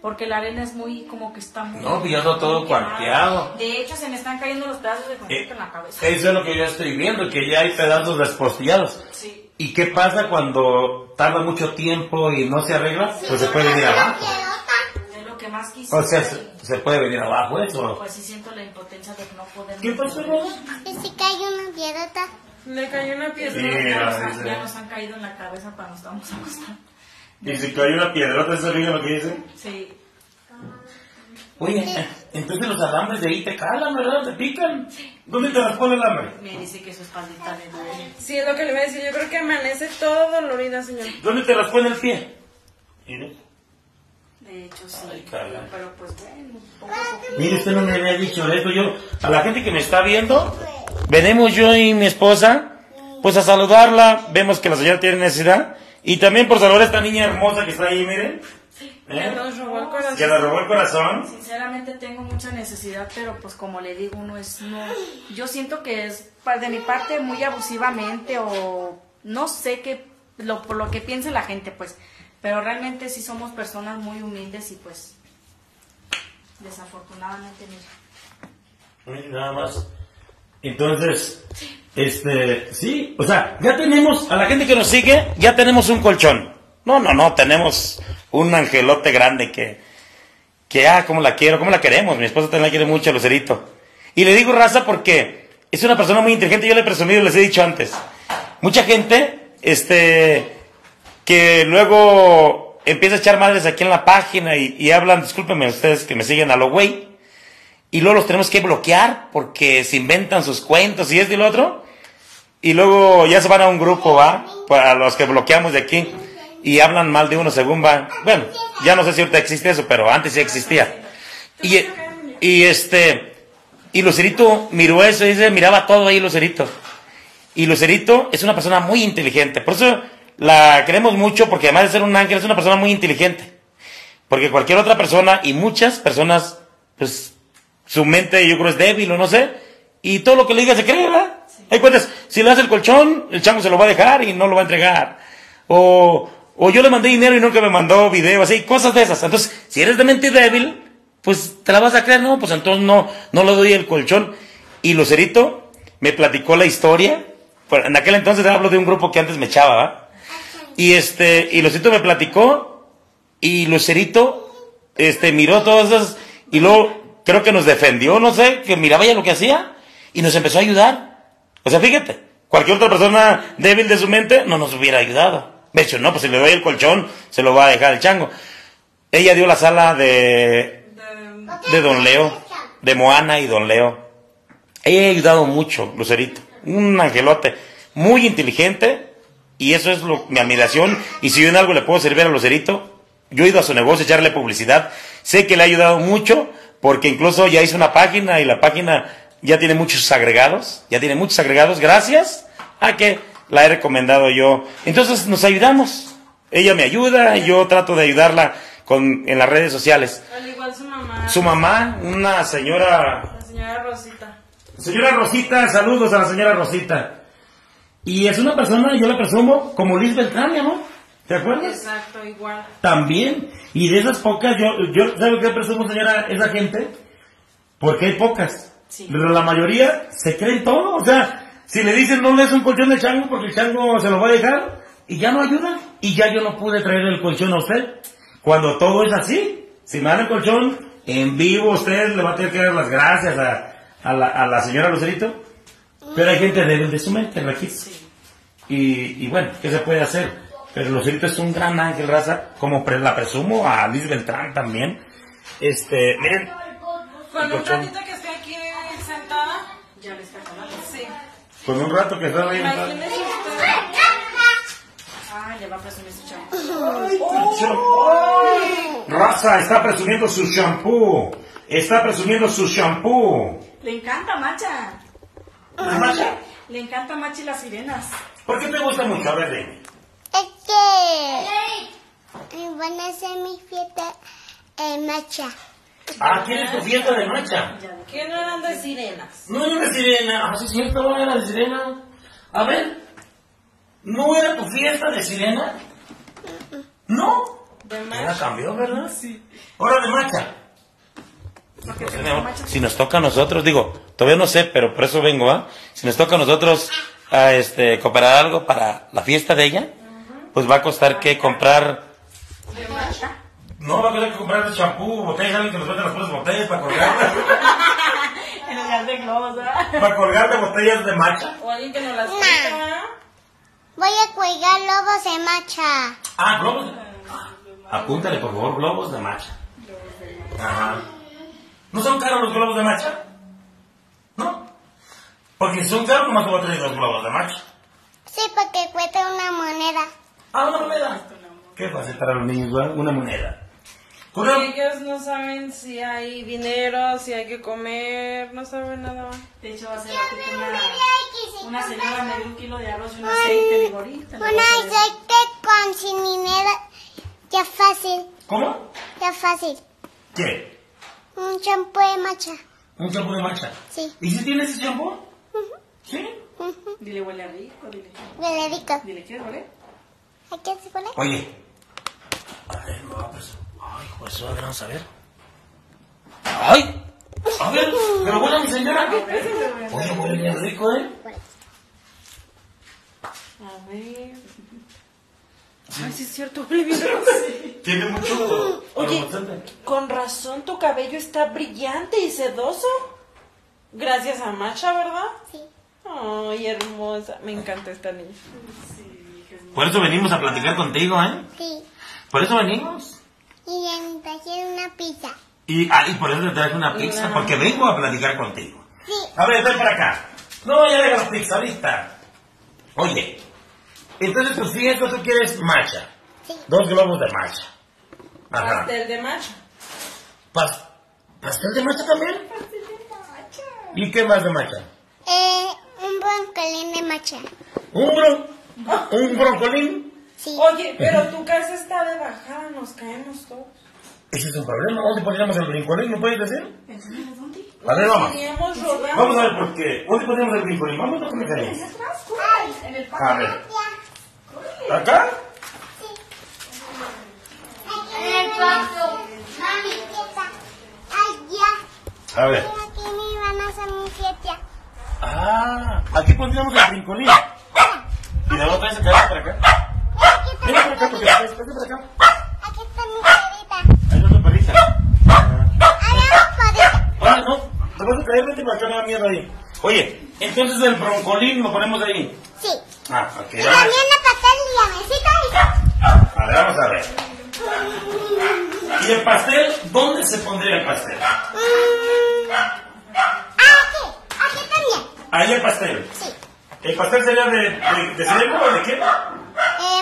Porque la arena es muy, como que está muy. No, pues ya está todo muy quemada. cuarteado. De hecho, se me están cayendo los pedazos de concreto Eh, en la cabeza. Eso es lo que yo estoy viendo, que ya hay pedazos despostillados. Sí. ¿Y qué pasa cuando tarda mucho tiempo y no se arregla? Pues se puede venir abajo. Es lo que más quisiera. O sea, se, se puede venir abajo eso. Pues sí siento la impotencia de no poder. ¿Qué pasó, Rosa? Y si cae una piedrota. Le cayó una piedra. Sí. Ya nos, ya nos han caído en la cabeza cuando estamos acostados. Y si cae una piedrota, ¿eso es lo que dice? Sí. Oye, eh, entonces los alambres de ahí te calan, ¿verdad? ¿Te pican? ¿Dónde te las pone el alambre? Me dice que su espaldita le duele. Sí, es lo que le iba a decir. Yo creo que amanece todo dolorida, señor. ¿Dónde te las pone el pie? Mire, De hecho, sí. Ay. Pero pues bueno, poco a poco. mire, usted no me había dicho esto. Yo, a la gente que me está viendo, venimos yo y mi esposa, pues a saludarla. Vemos que la señora tiene necesidad. Y también por saludar a esta niña hermosa que está ahí, miren. Que ¿Eh? nos robó el corazón. Que le robó el corazón. Sinceramente tengo mucha necesidad, pero pues como le digo, uno es no. Yo siento que es de mi parte muy abusivamente o no sé qué lo por lo que piense la gente, pues. Pero realmente sí somos personas muy humildes y pues desafortunadamente mira. Nada más. Entonces, este, sí, o sea, ya tenemos, a la gente que nos sigue, ya tenemos un colchón. No, no, no, tenemos un angelote grande que, que, ah, cómo la quiero, cómo la queremos. Mi esposa también la quiere mucho, Lucerito. Y le digo raza porque es una persona muy inteligente, yo le he presumido, les he dicho antes. Mucha gente, este, que luego empieza a echar madres aquí en la página y, hablan, discúlpenme ustedes que me siguen a lo güey, y luego los tenemos que bloquear porque se inventan sus cuentos y esto y lo otro. Y luego ya se van a un grupo, ¿va? Para los que bloqueamos de aquí. Y hablan mal de uno según van. Bueno, ya no sé si ahorita existe eso, pero antes sí existía. Y, y este, y Lucerito miró eso y dice, miraba todo ahí Lucerito. Y Lucerito es una persona muy inteligente. Por eso la queremos mucho porque además de ser un ángel es una persona muy inteligente. Porque cualquier otra persona y muchas personas, pues su mente yo creo es débil o no sé, y todo lo que le diga se cree, ¿verdad? Hay cuentas, si le das el colchón, el chango se lo va a dejar y no lo va a entregar. O, o yo le mandé dinero y nunca me mandó video, así, cosas de esas. Entonces, si eres de mente débil, pues te la vas a creer, no, pues entonces no, no le doy el colchón. Y Lucerito me platicó la historia, en aquel entonces hablo de un grupo que antes me echaba, ¿va? Y este, y Lucerito me platicó, y Lucerito, este, miró todas esas, y luego creo que nos defendió, no sé, que miraba ya lo que hacía, y nos empezó a ayudar. O sea, fíjate, cualquier otra persona débil de su mente no nos hubiera ayudado. De hecho, no, pues si le doy el colchón, se lo va a dejar el chango. Ella dio la sala de, De- de Don Leo, de Moana y Don Leo. Ella ha ayudado mucho, Lucerito. Un angelote, muy inteligente, y eso es lo, mi admiración. Y si yo en algo le puedo servir a Lucerito, yo he ido a su negocio a echarle publicidad. Sé que le ha ayudado mucho, porque incluso ya hice una página y la página ya tiene muchos agregados, ya tiene muchos agregados, gracias a que la he recomendado yo. Entonces nos ayudamos. Ella me ayuda y yo trato de ayudarla con, en las redes sociales. Al igual su mamá. Su mamá, una señora La señora Rosita. Señora Rosita, saludos a la señora Rosita. Y es una persona, yo la presumo, como Liz Beltrán, amor. ¿Te acuerdas? Exacto, igual. También. Y de esas pocas, yo, yo ¿sabe qué presumo, señora, esa gente? Porque hay pocas. Sí. Pero la mayoría se creen todo. O sea, si le dicen no le des un colchón de chango porque el chango se lo va a dejar, y ya no ayuda. Y ya yo no pude traer el colchón a usted. Cuando todo es así, si me dan el colchón, en vivo usted le va a tener que dar las gracias a, a la, a la señora Lucerito. Pero hay gente débil de su mente. Sí. Y, y bueno, ¿qué se puede hacer? Pero Lucerito es un gran ángel, raza, como pre- la presumo a Liz Beltrán también. Este, miren, Con un ratito que esté aquí sentada. Ya le está calando. Sí. con un rato que estaba ahí. Usted. Ah, ya va a presumir su chavo. Raza está presumiendo su shampoo. Está presumiendo su shampoo. Le encanta Macha. Macha, Le encanta Macha y las sirenas. ¿Por qué te gusta mucho? A ver, dime. Es que van a hacer mi fiesta en marcha. Ah, ¿quieres tu fiesta de marcha? ¿Qué no eran de sirenas? No era de sirena. Ah, sí, es cierto, no era de sirena. A ver, ¿no era tu fiesta de sirena? ¿No? ¿De Ya cambió, ¿verdad? Sí. Ahora de marcha. Si nos toca a nosotros, digo, todavía no sé, pero por eso vengo, ¿ah? Si nos toca a nosotros a este, cooperar algo para la fiesta de ella, pues va a costar que comprar. No, va a tener que comprar champú, botellas, alguien que nos venda las puras botellas para colgar, En lugar de globos, para colgar de botellas de marcha. O alguien que nos las cuenta. Voy a cuelgar lobos en marcha. Ah, globos. Apúntale, por favor, globos de marcha. Ajá. ¿No son caros los globos de marcha? Porque si son caros, nomás te voy a traer los globos de marcha. Sí, porque cuesta una moneda. Ah, una moneda. ¿Qué fácil para los niños, ¿verdad? Una moneda. Una- Ellos no saben si hay dinero, si hay que comer, no saben nada. De hecho, hace ratito una, una señora me dio un kilo de arroz y un aceite. Digo, ahorita. Un aceite con sin dinero. Ya fácil, ¿Cómo? ya fácil. ¿Qué? Un champú de marcha. ¿Un champú de marcha? Sí. ¿Y si tienes ese champú? ¿Sí? Dile, huele rico. Dile, Huele rico. dile ¿quieres huele? ¿A qué se pone? Oye. A ver, no, pues. Ay, pues, a ver, vamos a ver. ¡Ay! A ver, pero bueno, mi señora. Oye, huele bien rico, ¿eh? A ver. Ay, sí es cierto, huele bien rico. Tiene mucho. Oye. Con razón tu cabello está brillante y sedoso. Gracias a Macha, ¿verdad? Sí. Ay, hermosa. Me encanta esta niña. Por eso venimos a platicar contigo, ¿eh? Sí. Por eso venimos. Y me trajeron una pizza. Y, ah, y por eso te traje una pizza, porque vengo a platicar contigo. Sí. A ver, ven para acá. No, ya deja la pizza ahorita. Oye, entonces tu fiesta tú quieres macha. Sí. Dos globos de macha. Ajá. Pastel de Macha. Pas- ¿Pastel de macha también? ¿Y qué más de macha? Eh, un broncolín de marcha. ¿Un bron... ¿Un broncolín? Sí. Oye, pero tu casa está de bajada, nos caemos todos. Ese es un problema. ¿Dónde pondríamos el brincolín? ¿No puedes decir? A ver, vamos. Vamos a ver por qué. ¿Dónde ponemos el brincolín? Vamos a poner ahí. A ver. ¿Acá? En el paso. Mami, ¿qué está? Allá. A ver. Ah, aquí pondríamos el brincolín. Y la otra vez se queda para acá. Mi para acá, porque para acá. Aquí está mi perrita. Ahí está tu perrita. Ah, no, te vas a caer, vete para acá, no da miedo ahí. Oye, entonces el broncolín lo ponemos ahí. Sí. Ah, ok. Y también la pastel y la mesita. A ver, vamos a ver. ¿Y el pastel? ¿Dónde se pondría el pastel? Mm. Ah, aquí. Aquí también. Ahí el pastel. Sí. ¿El pastel sería de, de, de cerebro o de qué? Eh,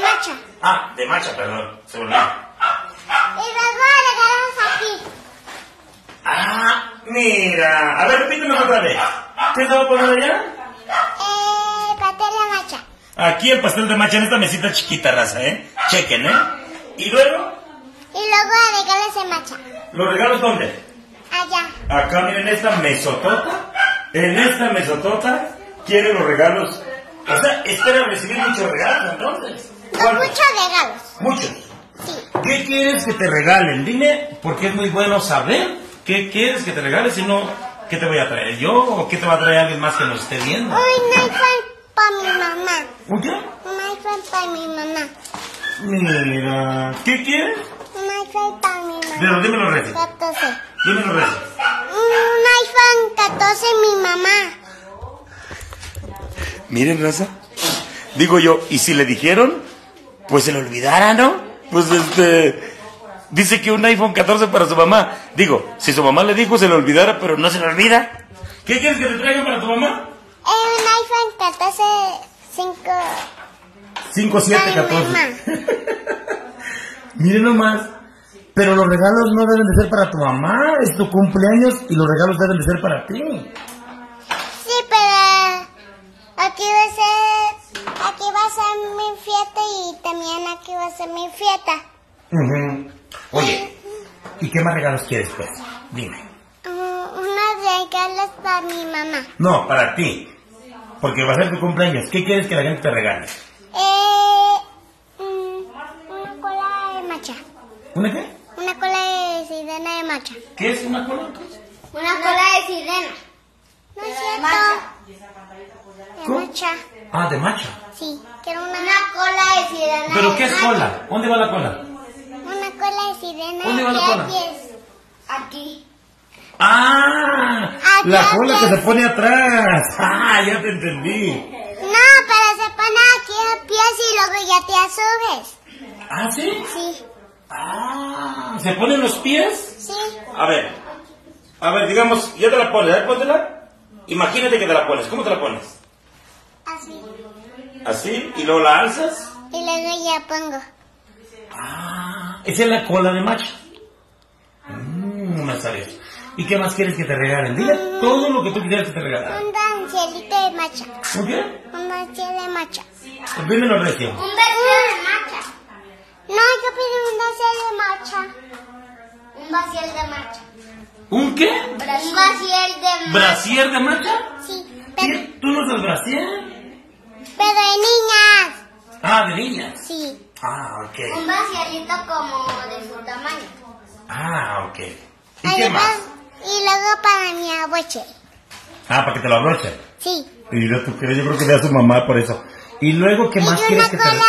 macha. Ah, de macha, perdón. Se me olvidó. Y luego regalamos aquí. Ah, mira. A ver, repíteme otra vez. ¿Qué se va a poner allá? Eh, pastel de macha. Aquí el pastel de macha en esta mesita chiquita, raza, ¿eh? Chequen, ¿eh? Y luego, Y luego regalos de macha. ¿los regalos dónde? Allá. Acá miren esta mesotota. En esta mesotota quiere los regalos. O sea, espera recibir muchos regalos entonces. Con ¿Cuántos? muchos regalos. Muchos. Sí. ¿Qué quieres que te regalen? Dime, porque es muy bueno saber qué quieres que te regales, si no, ¿qué te voy a traer yo o qué te va a traer alguien más que nos esté viendo? Un iPhone para mi mamá. ¿Un qué? Un iPhone para mi mamá. Mira, ¿qué quieres? Mamá. Pero dime los retos. 14. Dime los. Un iPhone 14 mi mamá. Miren, raza. Digo yo, ¿y si le dijeron? Pues se le olvidara, ¿no? Pues este. Dice que un iPhone 14 para su mamá. Digo, si su mamá le dijo, se le olvidara, pero no se le olvida. ¿Qué quieres que te traigan para tu mamá? Eh, un iPhone 14 5. 5, 7, Ay, 14. mamá. Miren nomás. Pero los regalos no deben de ser para tu mamá. Es tu cumpleaños y los regalos deben de ser para ti. Sí, pero aquí va a ser aquí va a ser mi fiesta y también Ujú. Oye, ¿y qué más regalos quieres, pues? Dime. Mm, unos regalos para mi mamá. No, para ti. Porque va a ser tu cumpleaños. ¿Qué quieres que la gente te regale? Eh, mm, una cola de macha. ¿Una qué? Una cola de sirena de macha. ¿Qué es una cola? Una cola de sirena. No es cierto. De ¿Cómo? macha. Ah, de macha. Sí, quiero una, cola de sirena. ¿Pero qué es cola? ¿Dónde va la cola? Una cola de sirena. ¿Dónde va la ¿Qué cola? aquí. ¡Ah! Aquí La cola que se pone atrás. ¡Ah! Ya te entendí. No, pero se pone aquí a pies y luego ya te subes. ¿Ah, sí? Sí, ¡Ah! ¿Se ponen los pies? sí. A ver. A ver, digamos, ya te la pones. A ver, póntela. Imagínate que te la pones. ¿Cómo te la pones? Así. Así. Y luego la alzas. Y luego ya pongo. Ah, esa es la cola de macha. Mmm, no sabía. ¿Y qué más quieres que te regalen? Dile todo lo que tú quieras que te regalen. Un dancielito de macha. ¿Un qué? Un danciel de macha. Dímelo recio. Un danciel de macha. No, yo pedí un danciel de macha. Un danciel de macha. ¿Un qué? Un danciel de macha. ¿Brasier de macha? Sí, pero. ¿Tú no usas brasier? pero de niñas. Ah, de niñas. Sí. Ah, ok. Un vacialito como de su tamaño. Ah, ok. ¿Y Ahí qué más? Y luego para mi abuelo. Ah, para que te lo abrochen. Sí. Y yo, yo creo que ve a su mamá por eso. ¿Y luego qué y más una quieres que te cola?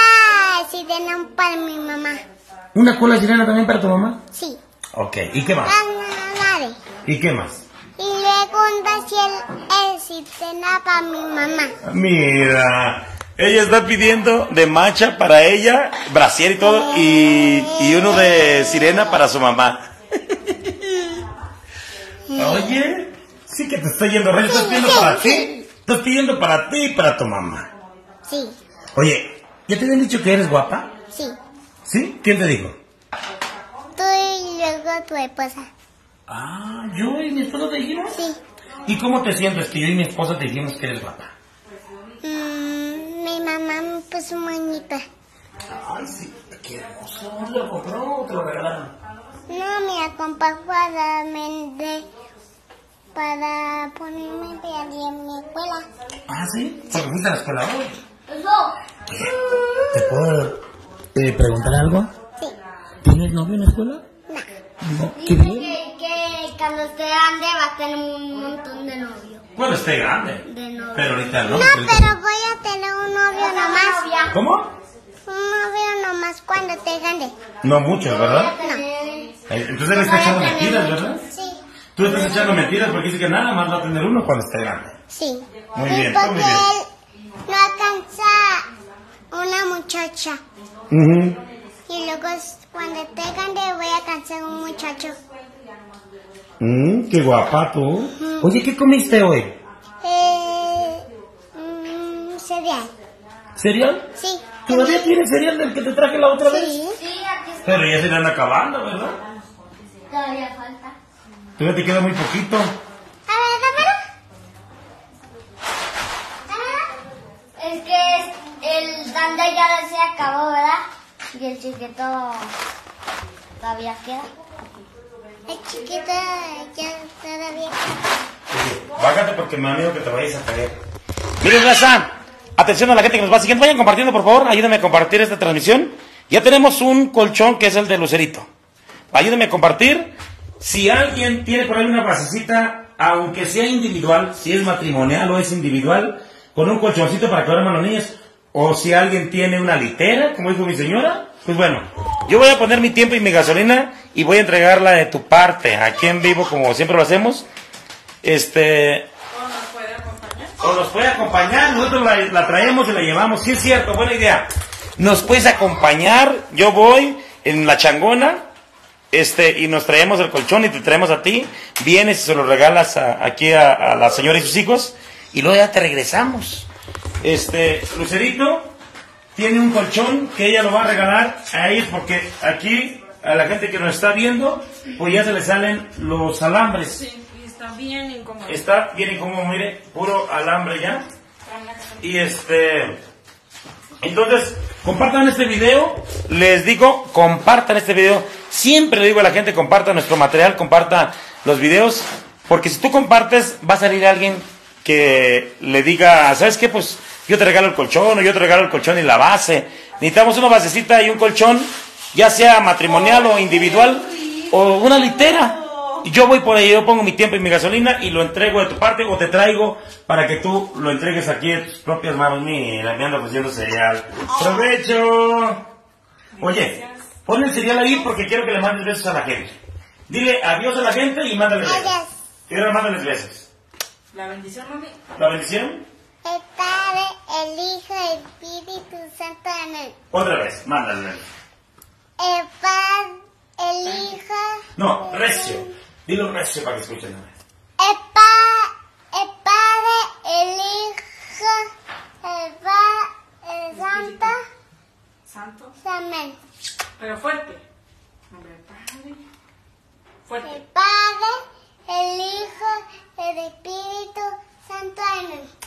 Sirena para mi mamá. ¿Una cola sirena también para tu mamá? Sí. Ok. ¿Y qué más? ¿Y qué más? Y luego un vaciel eh, sirena para mi mamá. Mira, ella está pidiendo de macha para ella, brasier y todo, y, y uno de sirena para su mamá. Oye, sí que te estoy yendo re, estás pidiendo sí, para sí. ti, estás pidiendo para ti y para tu mamá. Sí. Oye, ¿ya te habían dicho que eres guapa? Sí. ¿Sí? ¿Quién te dijo? Tú y luego tu esposa. Ah, yo y mi esposa te dijimos. Sí. ¿Y cómo te sientes que yo y mi esposa te dijimos que eres guapa? Mm, mi mamá me puso un moñito. Ay, sí, qué hermoso. ¿Dónde lo compró o te lo regalaron? No, me acompañó para vender, para ponerme bien en mi escuela. Ah, sí, porque fuiste a la escuela hoy. ¿Te puedo eh, preguntar algo? Sí. ¿Tienes novio en la escuela? No. No. ¿Qué bien? Que, que cuando esté grande va a tener un montón de novios. Bueno, esté grande. De novio. Pero ahorita no. No, ahorita- pero voy a tener un novio nomás. ¿Cómo? Un novio nomás cuando esté grande. No mucho, ¿verdad? No. Eh, Entonces le está echando mentiras, ¿verdad? Sí. Tú estás echando mentiras porque dice que nada más va a tener uno cuando esté grande. Sí. Muy y bien, muy bien. No alcanza una muchacha. Y luego es- cuando esté grande voy a alcanzar un muchacho. Mm, qué guapa tú. Oye, ¿qué comiste hoy? Eh, mm, cereal. ¿Cereal? Sí. ¿Todavía tienes cereal del que te traje la otra vez? Sí. Sí, aquí está. Pero ya se le anda acabando, ¿verdad? Todavía falta. Todavía te queda muy poquito. Y el chiquito todavía queda. El chiquito ya todavía queda. Bájate porque me da miedo que te vayas a caer. Miren, raza, atención a la gente que nos va siguiendo. Vayan compartiendo, por favor. Ayúdenme a compartir esta transmisión. Ya tenemos un colchón que es el de Lucerito. Ayúdenme a compartir. Si alguien tiene por ahí una basecita, aunque sea individual, si es matrimonial o es individual, con un colchoncito para que duerman los niños, o si alguien tiene una litera, como dijo mi señora, pues bueno, yo voy a poner mi tiempo y mi gasolina y voy a entregarla de tu parte, aquí en vivo, como siempre lo hacemos. Este, ¿O nos puede acompañar? o nos puede acompañar, nosotros la, traemos y la llevamos. Sí es cierto, buena idea. Nos puedes acompañar, yo voy en la changona, este, y nos traemos el colchón y te traemos a ti, vienes y se lo regalas a- aquí a, a la señora y sus hijos, y luego ya te regresamos. Este, Lucerito tiene un colchón que ella lo va a regalar a ellos porque aquí a la gente que nos está viendo, pues ya se le salen los alambres. Sí, y está bien incómodo. Está bien incómodo, mire, puro alambre ya. Y este. Entonces, compartan este video. Les digo, compartan este video. Siempre le digo a la gente, compartan nuestro material, compartan los videos. Porque si tú compartes, va a salir alguien que le diga, ¿sabes qué? Pues yo te regalo el colchón o yo te regalo el colchón y la base. Necesitamos una basecita y un colchón, ya sea matrimonial o individual, o una litera. Y yo voy por ahí, yo pongo mi tiempo y mi gasolina y lo entrego de tu parte o te traigo para que tú lo entregues aquí de tus propias manos. Mira, me ando ofreciendo cereal. ¡Provecho! Oye, pon el cereal ahí porque quiero que le mandes besos a la gente. Dile adiós a la gente y mándale besos. Adiós. Y ahora mándales besos. La bendición, mami. ¿La bendición? El Padre, el Hijo, el Espíritu Santo. Amén. Otra vez, mándale. El Padre, el Hijo. No, recio. Dilo recio para que escuchen. El, pa, el Padre, el Hijo, el pa, el Santo. Santo. Amén. Pero fuerte. Nombre del Padre. El Fuerte. Padre, el Hijo, el Espíritu Santo. Amén.